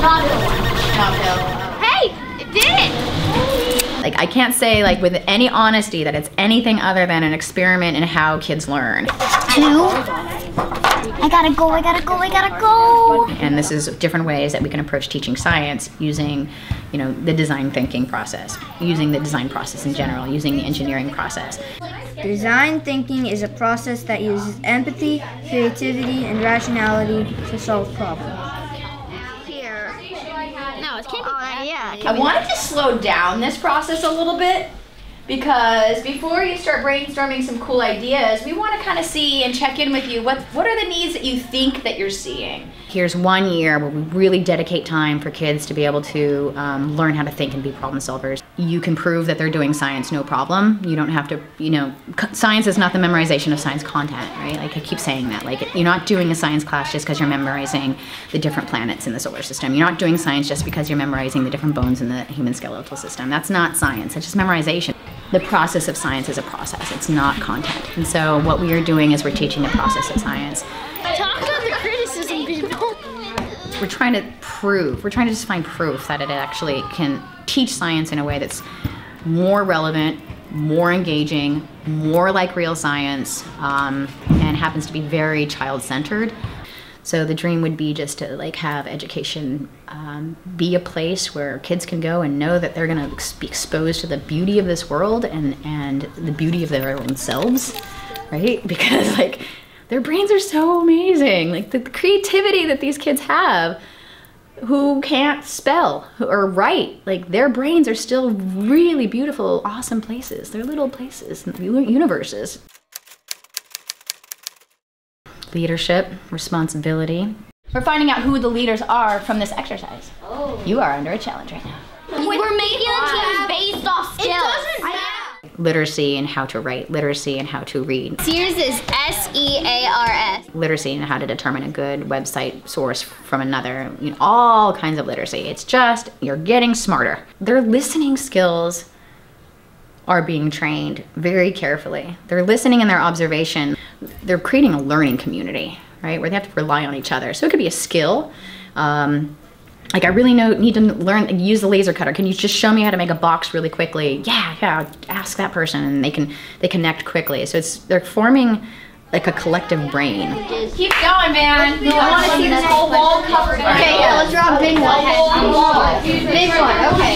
Not hill. Hey, it did it! Like I can't say like with any honesty that it's anything other than an experiment in how kids learn. Two. I gotta go, I gotta go, I gotta go. And this is different ways that we can approach teaching science using, you know, the design thinking process, using the design process in general, using the engineering process. Design thinking is a process that uses empathy, creativity, and rationality to solve problems. Here. No, it can't Oh, yeah. I wanted to slow down this process a little bit because before you start brainstorming some cool ideas, we want to kind of see and check in with you. What what are the needs that you think that you're seeing? Here's one year where we really dedicate time for kids to be able to um, learn how to think and be problem solvers. You can prove that they're doing science no problem. You don't have to, you know, science is not the memorization of science content, right? Like I keep saying that. Like you're not doing a science class just because you're memorizing the different planets in the solar system. You're not doing science just because you're memorizing the different bones in the human skeletal system. That's not science. It's just memorization. The process of science is a process. It's not content. And so what we are doing is we're teaching the process of science. Talk about the criticism, people. We're trying to prove, we're trying to just find proof that it actually can teach science in a way that's more relevant, more engaging, more like real science, um, and happens to be very child-centered. So the dream would be just to like have education um, be a place where kids can go and know that they're going to be exposed to the beauty of this world and and the beauty of their own selves, right? Because like their brains are so amazing, like the, creativity that these kids have who can't spell or write like their brains are still really beautiful awesome places. They're little places universes leadership responsibility we're finding out who the leaders are from this exercise oh. you are under a challenge right now We're making them teams based off skills. It doesn't matter. literacy and how to write literacy and how to read Sears is S E A R S. literacy and how to determine a good website source from another, you know, all kinds of literacy. It's just you're getting smarter. Their listening skills are being trained very carefully. Their listening and their observation, they're creating a learning community, right? Where they have to rely on each other. So it could be a skill. Um, like I really know need to learn use the laser cutter. Can you just show me how to make a box really quickly? Yeah, yeah. Ask that person, and they can they connect quickly. So it's they're forming like a collective brain. Keep going, man. I want to see this whole wall covered. Okay, yeah, let's draw a big one. Big one. Okay.